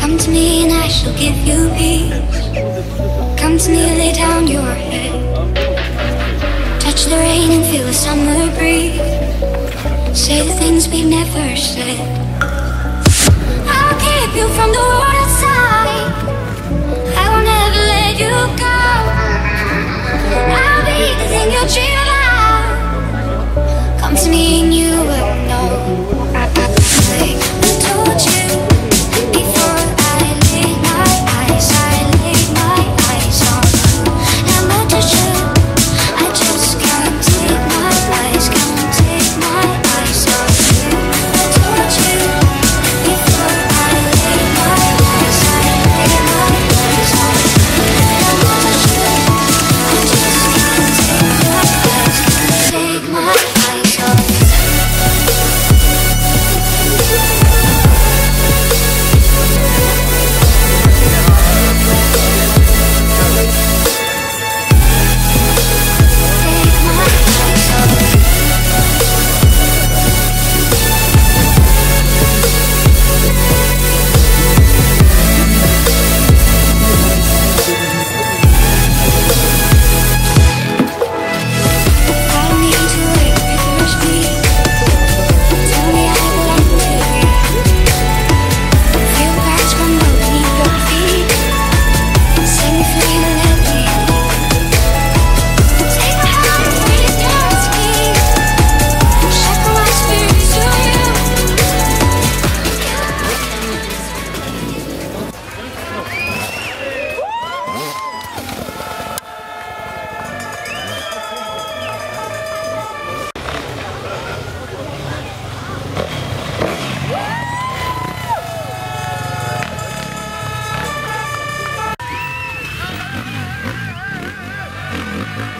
Come to me and I shall give you peace. Come to me, lay down your head. Touch the rain and feel the summer breeze. Say the things we've never said. I'll keep you from the waterside. I will never let you go. I'll be the thing you dream about. Come to me and you will know. I, I, I told you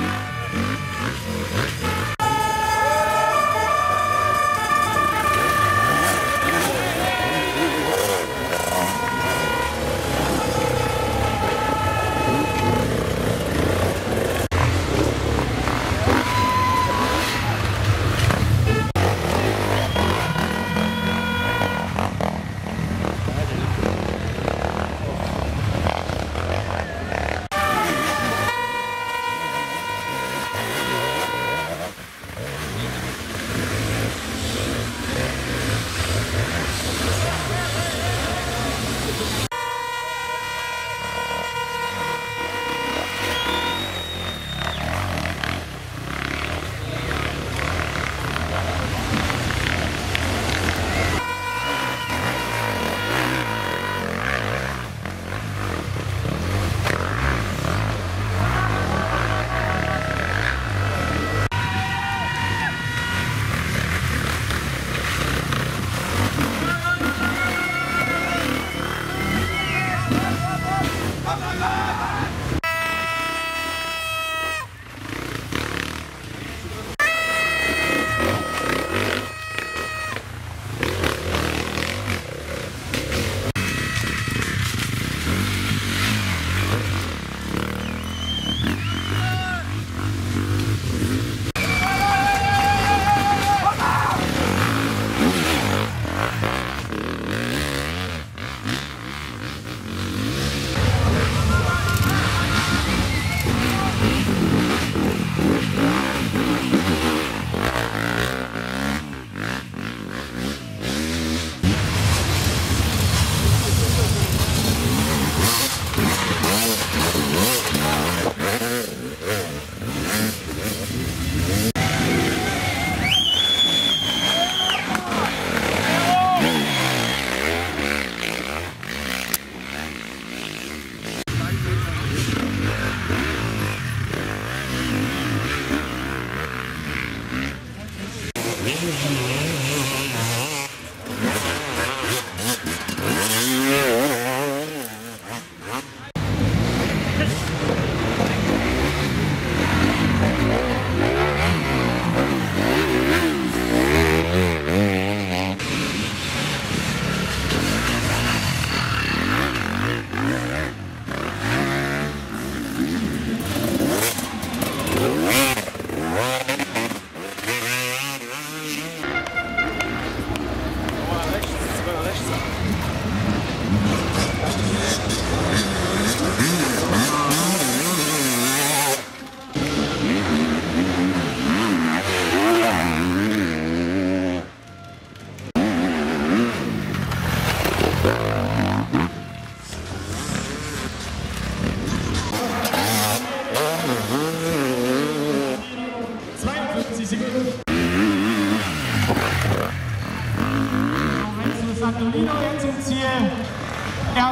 Bye.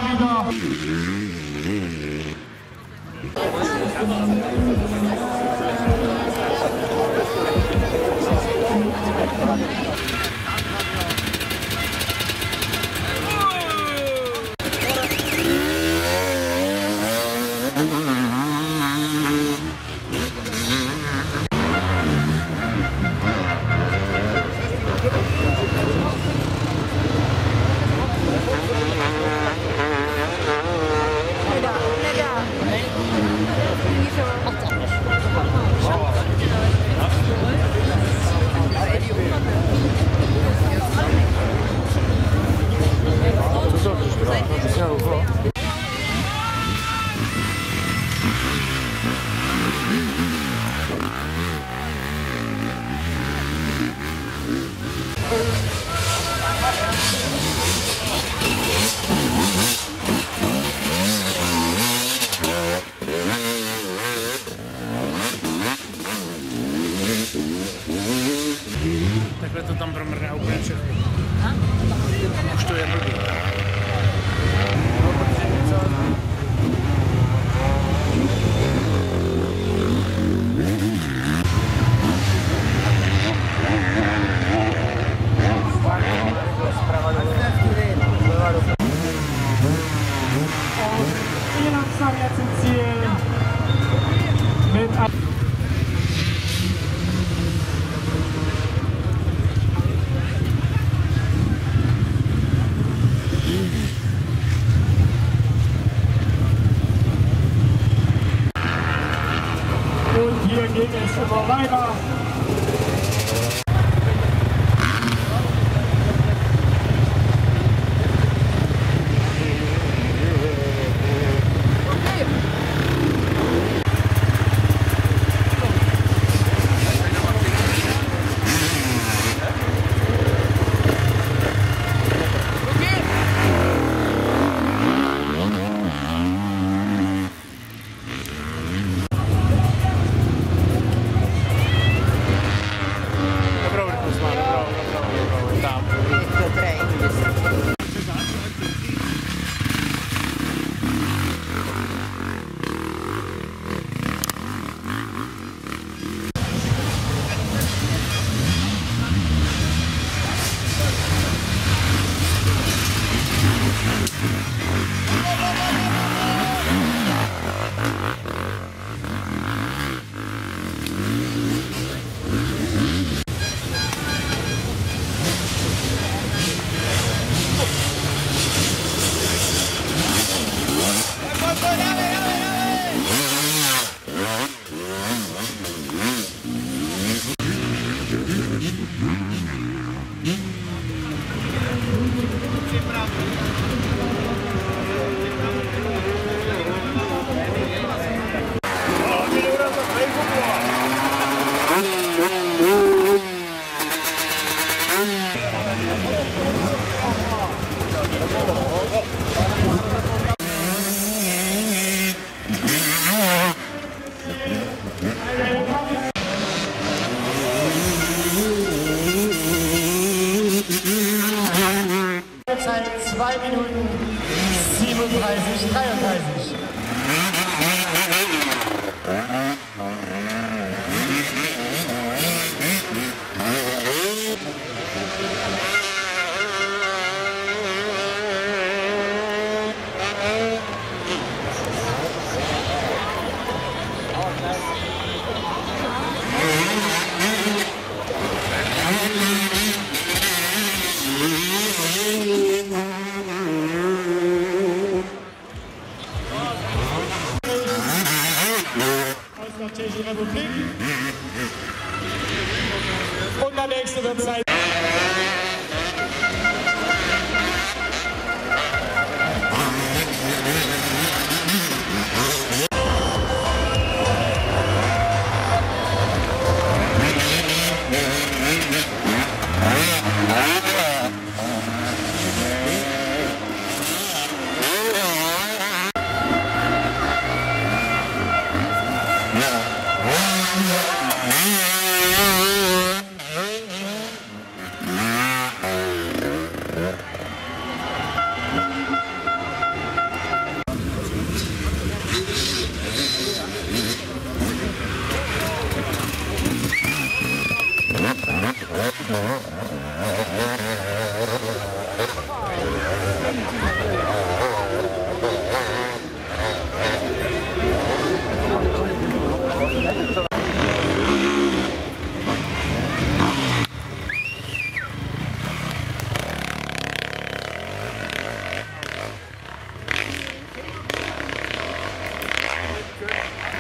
감사합니다. したよね。Yeah. Good.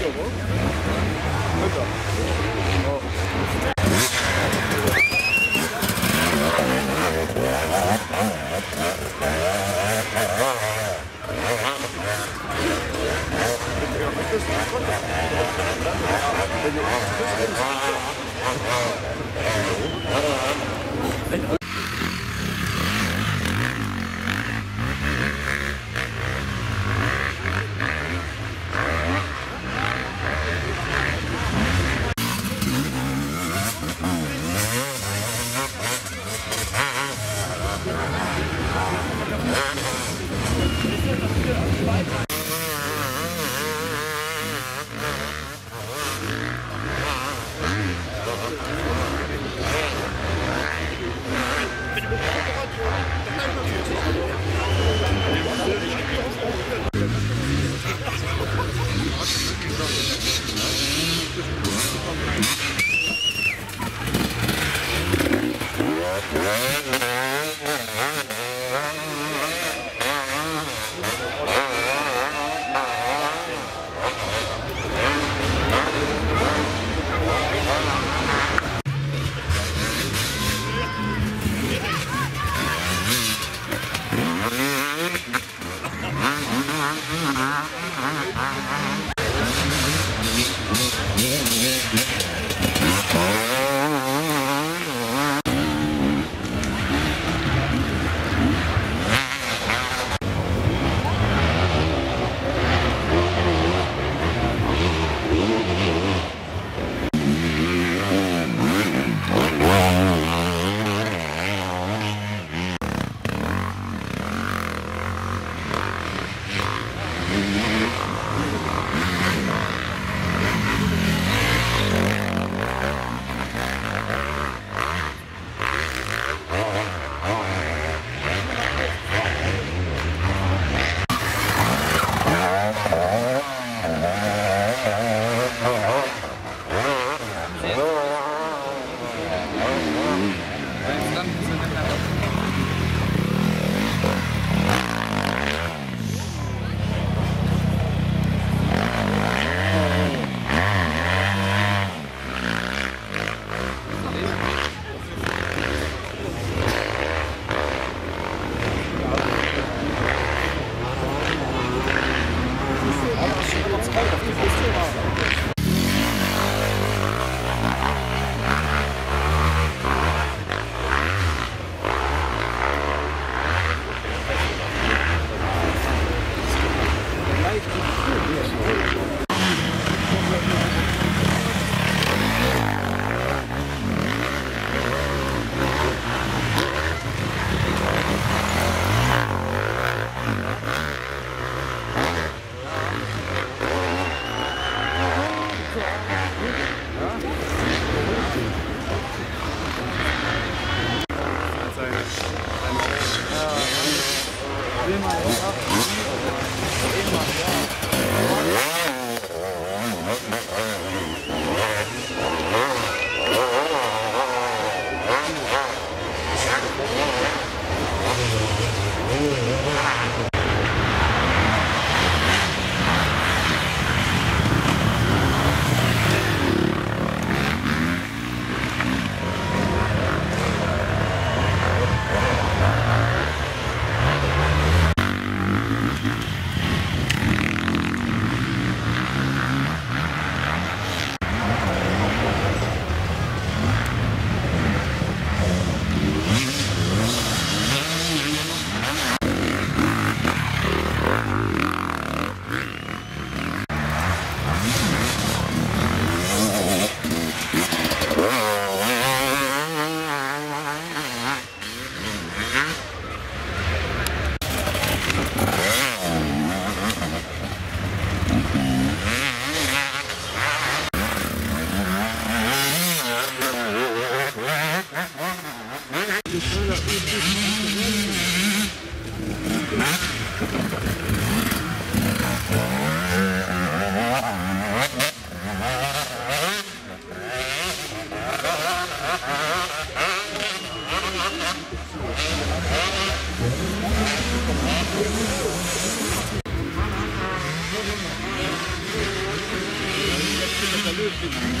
今日も 빨리 잡고 있어. Ave Maria. Yeah.